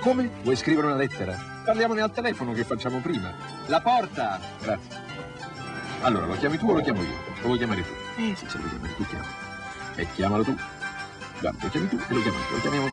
Come? Vuoi scrivere una lettera? Parliamone al telefono che facciamo prima. La porta! Grazie. Allora, lo chiami tu o lo chiamo io? O lo vuoi chiamare tu? Eh, sì, se lo chiami chiamare tu, chiamo. E chiamalo tu. Guarda, lo chiami tu e lo chiamo io. Lo chiamiamo